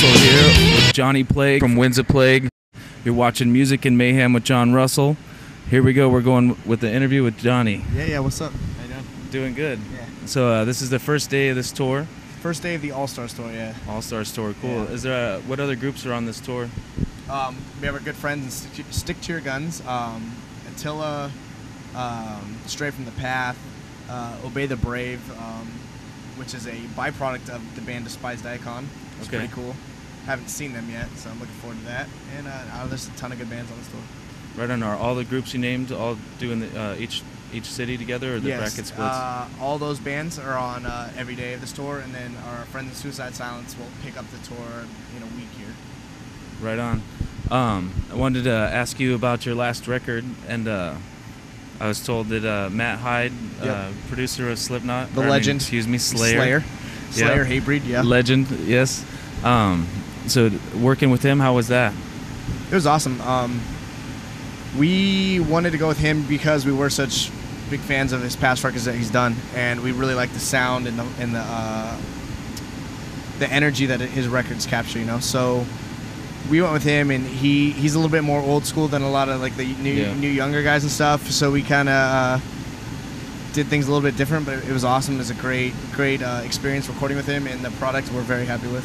Johnny Plague from Winds of Plague. You're watching Music and Mayhem with Jon Russell. Here we go. We're going with the interview with Johnny. Yeah, yeah. What's up? How you doing? Doing good. Yeah. So uh, this is the first day of this tour, First day of the All Stars tour. Yeah. All Stars tour. Cool. Yeah. Is there uh what other groups are on this tour? Um, we have our good friends in Stick to, Stick to Your Guns, um, Attila, um, Stray from the Path, uh, Obey the Brave, um, which is a byproduct of the band Despised Icon. It's Okay. pretty cool. Haven't seen them yet, so I'm looking forward to that. And uh, uh, there's a ton of good bands on this tour. Right on. Are all the groups you named all doing the, uh, each each city together, or the yes, bracket splits? Uh, all those bands are on uh, every day of this tour, and then our friends in Suicide Silence will pick up the tour in a week here. Right on. Um, I wanted to ask you about your last record, and uh, I was told that uh, Matt Hyde, uh, Yep. producer of Slipknot, The or, I mean, legend. excuse me, Slayer, Slayer. Slayer Hatebreed, yeah. legend, yes. Um, so working with him, how was that? It was awesome. Um, we wanted to go with him because we were such big fans of his past records that he's done, and we really like the sound and the and the uh, the energy that his records capture. You know, so we went with him, and he he's a little bit more old school than a lot of like the new Yeah. new younger guys and stuff. So we kind of. Uh, did things a little bit different, but it was awesome. It was a great, great uh, experience recording with him, and the product we're very happy with.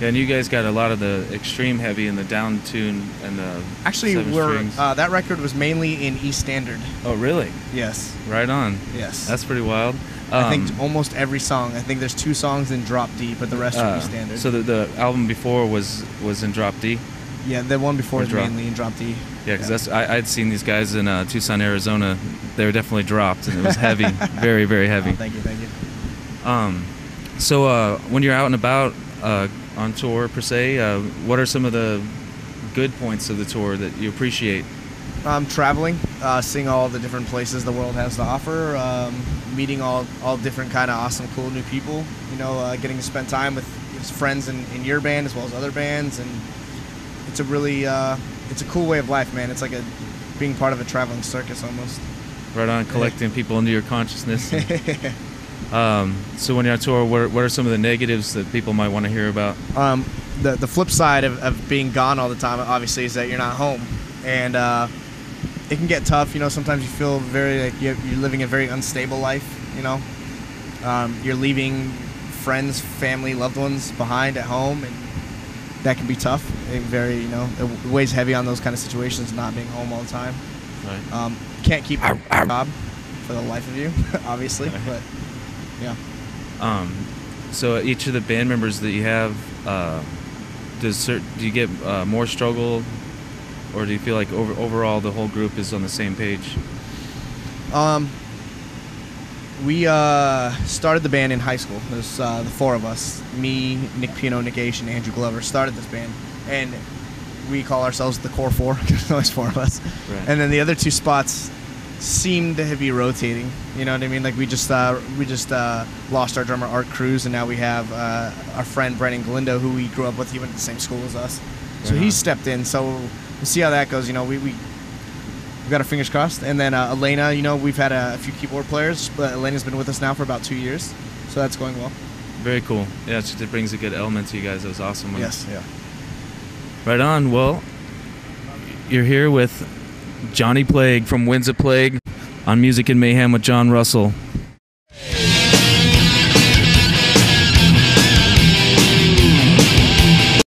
Yeah, and you guys got a lot of the extreme heavy and the down tune and the Actually, we're strings. uh, that record was mainly in E standard. oh, really? Yes. Right on. Yes. That's pretty wild. I think Um, almost every song. I think there's two songs in drop D, but the rest are uh, E standard. So the, the album before was was in drop D. yeah, the one before drop. mainly in drop D. Yeah, because that's I, I'd seen these guys in uh, Tucson, Arizona. They were definitely dropped, and it was heavy, very, very heavy. Oh, thank you, thank you. Um, so uh, when you're out and about uh, on tour per se, uh, what are some of the good points of the tour that you appreciate? Um, traveling, uh, seeing all the different places the world has to offer, um, meeting all all different kind of awesome, cool new people. You know, uh, getting to spend time with friends in, in your band as well as other bands, and it's a really uh, it's a cool way of life, man. It's like a being part of a traveling circus almost. Right on collecting people into your consciousness. um, so when you're on tour, what are, what are some of the negatives that people might want to hear about? um, the the flip side of, of being gone all the time, obviously, is that you're not home, and uh, it can get tough. You know, sometimes you feel very like you're, you're living a very unstable life. You know, um, you're leaving friends, family, loved ones behind at home, and that can be tough. It very, you know, it weighs heavy on those kind of situations, not being home all the time. Right. Um, can't keep Arr, your arr. job for the life of you, obviously, Right. but yeah. Um, so each of the band members that you have, uh, does cer- do you get uh, more struggle, or do you feel like over, overall the whole group is on the same page? Um, we uh, started the band in high school. There's uh, the four of us: me, Nick Piunno, Nick Eash, and Andrew Glover started this band, and we call ourselves the Core Four. 'cause There's always four of us, Right. and then the other two spots seem to be rotating. You know what I mean? Like we just uh, we just uh, lost our drummer Art Cruz, and now we have uh, our friend Brennan Galindo, who we grew up with. He went to the same school as us, so he stepped in. So we'll see how that goes. You know, we. we We've got our fingers crossed. And then uh, Alana, you know, we've had a, a few keyboard players, but Alana's been with us now for about two years, so that's going well. Very cool. Yeah, it brings a good element to you guys. That was awesome. Yes, yeah. Right on. Well, you're here with Johnny Plague from Winds of Plague on Music and Mayhem with Jon Russell.